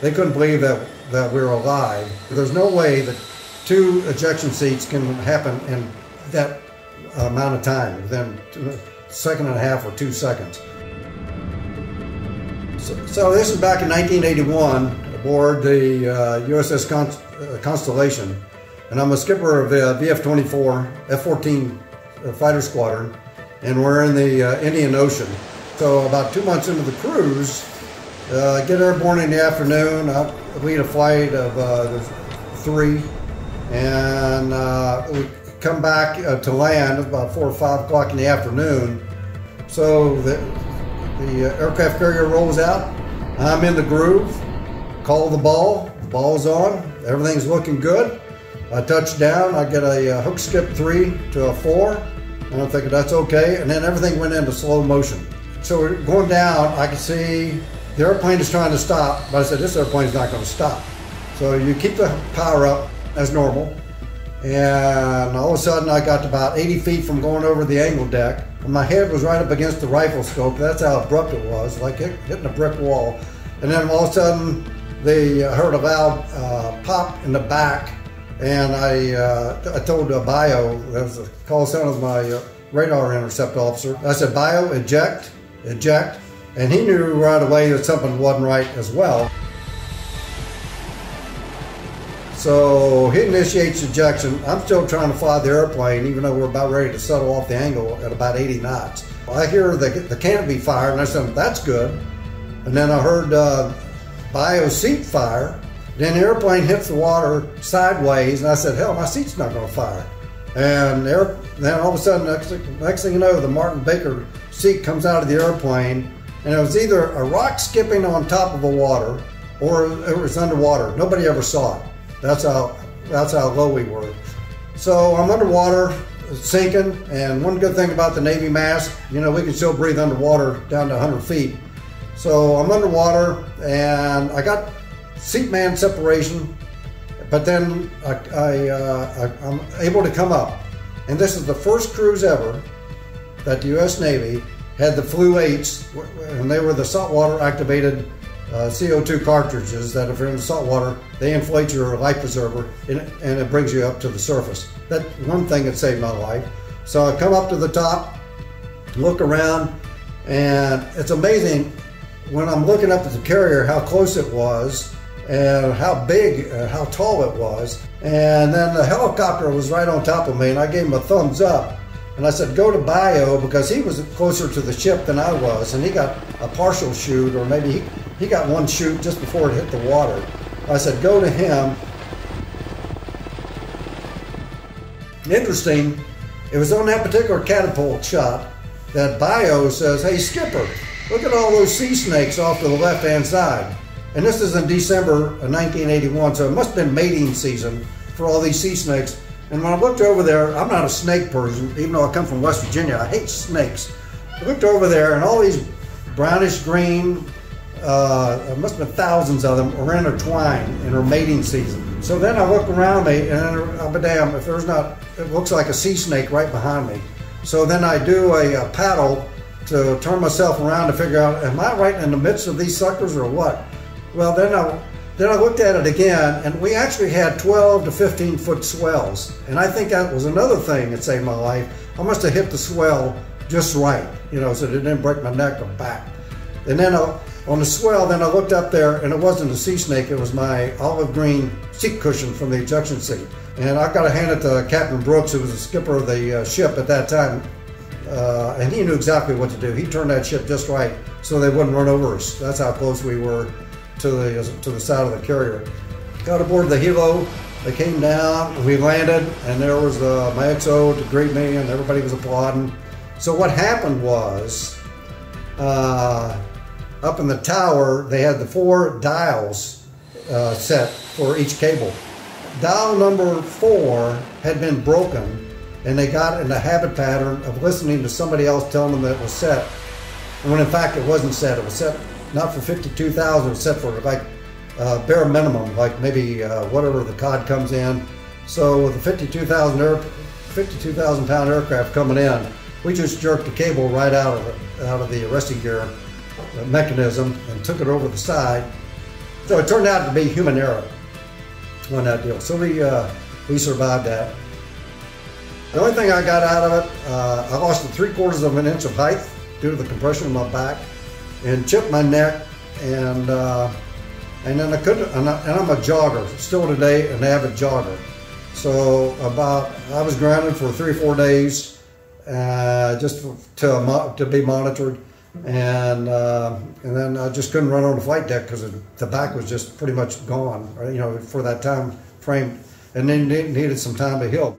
They couldn't believe that, that we were alive. There's no way that two ejection seats can happen in that amount of time, within a second and a half or two seconds. So, so this is back in 1981 aboard the uh, USS uh, Constellation, and I'm a skipper of the VF-24 F-14 uh, fighter squadron, and we're in the uh, Indian Ocean. So about two months into the cruise, uh, get airborne in the afternoon. I lead a flight of uh, three, and uh, we come back uh, to land about four or five o'clock in the afternoon. So the, the aircraft carrier rolls out. I'm in the groove. Call the ball. The ball's on. Everything's looking good. I touch down. I get a, hook skip three to a four. And I'm thinking that's okay. And then everything went into slow motion. So we're going down. I can see the airplane is trying to stop, but I said, this airplane is not going to stop. So you keep the power up as normal. And all of a sudden, I got to about 80 feet from going over the angle deck. And my head was right up against the rifle scope. That's how abrupt it was, like hitting a brick wall. And then all of a sudden, they heard a loud uh, pop in the back. And I, uh, I told uh, Bio, that was a call sign of my uh, radar intercept officer, I said, Bio, eject, eject. And he knew right away that something wasn't right as well. So he initiates ejection. I'm still trying to fly the airplane, even though we're about ready to settle off the angle at about 80 knots. I hear the, the canopy fire, and I said, that's good. And then I heard uh, bio seat fire. Then the airplane hits the water sideways, and I said, hell, my seat's not going to fire. And there, then all of a sudden, next, next thing you know, the Martin Baker seat comes out of the airplane, and it was either a rock skipping on top of the water or it was underwater. Nobody ever saw it. That's how that's how low we were. So I'm underwater, sinking, and one good thing about the Navy mask, you know, we can still breathe underwater down to 100 feet. So I'm underwater, and I got seat man separation, but then I, I, uh, I, I'm able to come up. And this is the first cruise ever that the U.S. Navy had the FLU-8s, and they were the saltwater activated uh, CO2 cartridges that if you're in the salt water, they inflate your life preserver and, and it brings you up to the surface. That one thing that saved my life. So I come up to the top, look around, and it's amazing when I'm looking up at the carrier how close it was and how big, uh, how tall it was. And then the helicopter was right on top of me, and I gave him a thumbs up. And I said, go to Bio because he was closer to the ship than I was, and he got a partial chute, or maybe he, he got one chute just before it hit the water. I said, go to him. Interesting, it was on that particular catapult shot that Bio says, hey, Skipper, look at all those sea snakes off to the left-hand side. And this is in December of 1981, so it must have been mating season for all these sea snakes. And when I looked over there, I'm not a snake person, even though I come from West Virginia. I hate snakes. I looked over there, and all these brownish green, uh, must have been thousands of them, are intertwined in her mating season. So then I look around me, and I'll be damned if there's not, it looks like a sea snake right behind me. So then I do a, a paddle to turn myself around to figure out, am I right in the midst of these suckers or what? Well, then I then I looked at it again, and we actually had 12 to 15 foot swells. And I think that was another thing that saved my life. I must have hit the swell just right, you know, so it didn't break my neck or back. And then uh, on the swell, then I looked up there, and it wasn't a sea snake, it was my olive green seat cushion from the ejection seat. And I got to hand it to Captain Brooks, who was the skipper of the uh, ship at that time. Uh, and he knew exactly what to do. He turned that ship just right so they wouldn't run over us. That's how close we were to the to the side of the carrier. Got aboard the helo. They came down. We landed, and there was uh, my XO to greet me, and everybody was applauding. So what happened was, uh, up in the tower, they had the four dials uh, set for each cable. Dial number four had been broken, and they got in the habit pattern of listening to somebody else telling them that it was set, when in fact it wasn't set. It was set not for 52,000, except for like uh, bare minimum, like maybe uh, whatever the COD comes in. So with the 52,000 52,000 pound aircraft coming in, we just jerked the cable right out of out of the arresting gear mechanism and took it over the side. So it turned out to be human error on that deal. So we uh, we survived that. The only thing I got out of it, uh, I lost three quarters of an inch of height due to the compression of my back, and chipped my neck, and uh, and then I couldn't. And, I, I'm a jogger, still today an avid jogger. So about I was grounded for three or four days, uh, just to to be monitored, and uh, and then I just couldn't run on the flight deck because the back was just pretty much gone, you know, for that time frame, and then needed some time to heal.